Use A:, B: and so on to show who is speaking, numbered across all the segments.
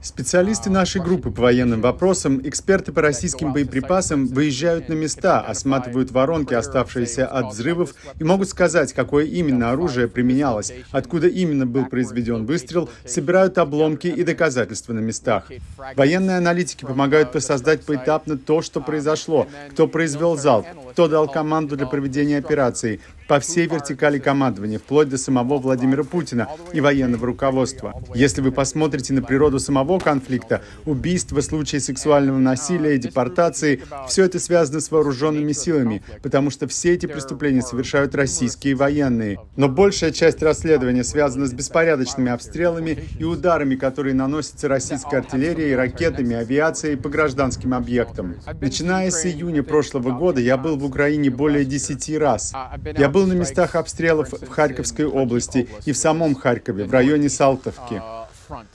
A: Специалисты нашей группы по военным вопросам, эксперты по российским боеприпасам выезжают на места, осматривают воронки, оставшиеся от взрывов, и могут сказать, какое именно оружие применялось, откуда именно был произведен выстрел, собирают обломки и доказательства на местах. Военные аналитики помогают воссоздать поэтапно то, что произошло, кто произвел залп, кто дал команду для проведения операции, по всей вертикали командования, вплоть до самого Владимира Путина и военного руководства. Если вы посмотрите на природу самого конфликта, убийства, случаи сексуального насилия и депортации, все это связано с вооруженными силами, потому что все эти преступления совершают российские военные. Но большая часть расследования связана с беспорядочными обстрелами и ударами, которые наносятся российской артиллерией, ракетами, авиацией по гражданским объектам. Начиная с июня прошлого года я был в Украине более 10 раз. Я был на местах обстрелов в Харьковской области и в самом Харькове, в районе Салтовки.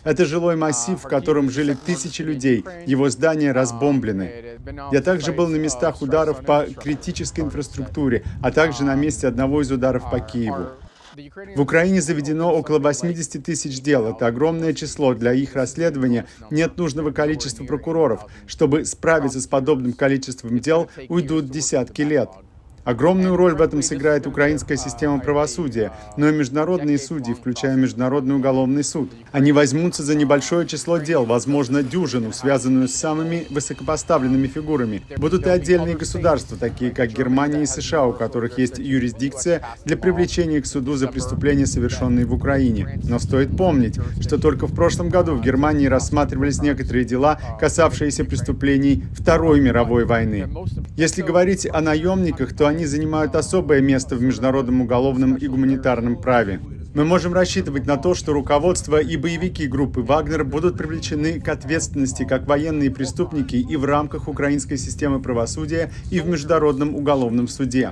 A: Это жилой массив, в котором жили тысячи людей. Его здания разбомблены. Я также был на местах ударов по критической инфраструктуре, а также на месте одного из ударов по Киеву. В Украине заведено около 80 тысяч дел. Это огромное число. Для их расследования нет нужного количества прокуроров. Чтобы справиться с подобным количеством дел, уйдут десятки лет. Огромную роль в этом сыграет украинская система правосудия, но и международные судьи, включая Международный уголовный суд. Они возьмутся за небольшое число дел, возможно, дюжину, связанную с самыми высокопоставленными фигурами. Будут и отдельные государства, такие как Германия и США, у которых есть юрисдикция для привлечения к суду за преступления, совершенные в Украине. Но стоит помнить, что только в прошлом году в Германии рассматривались некоторые дела, касавшиеся преступлений Второй мировой войны. Если говорить о наемниках, то они занимают особое место в международном уголовном и гуманитарном праве. Мы можем рассчитывать на то, что руководство и боевики группы «Вагнер» будут привлечены к ответственности как военные преступники и в рамках украинской системы правосудия, и в Международном уголовном суде.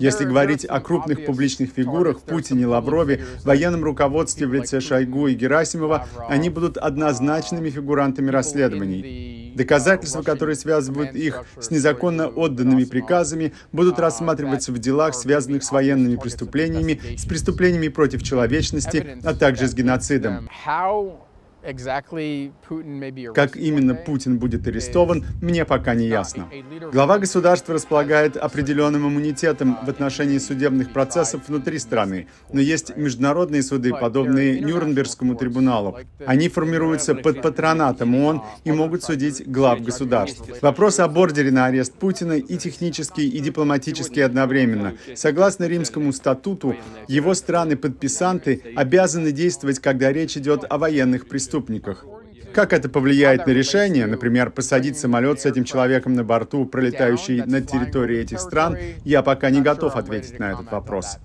A: Если говорить о крупных публичных фигурах Путине, Лаврове, военном руководстве в лице Шойгу и Герасимова, они будут однозначными фигурантами расследований. Доказательства, которые связывают их с незаконно отданными приказами, будут рассматриваться в делах, связанных с военными преступлениями, с преступлениями против человечности, а также с геноцидом. Как именно Путин будет арестован, мне пока не ясно. Глава государства располагает определенным иммунитетом в отношении судебных процессов внутри страны, но есть международные суды, подобные Нюрнбергскому трибуналу. Они формируются под патронатом ООН и могут судить глав государств. Вопрос о бордере на арест Путина и технический, и дипломатический одновременно. Согласно Римскому статуту, его страны-подписанты обязаны действовать, когда речь идет о военных преступлениях преступниках. Как это повлияет на решение, например, посадить самолет с этим человеком на борту, пролетающий над территорией этих стран, я пока не готов ответить на этот вопрос.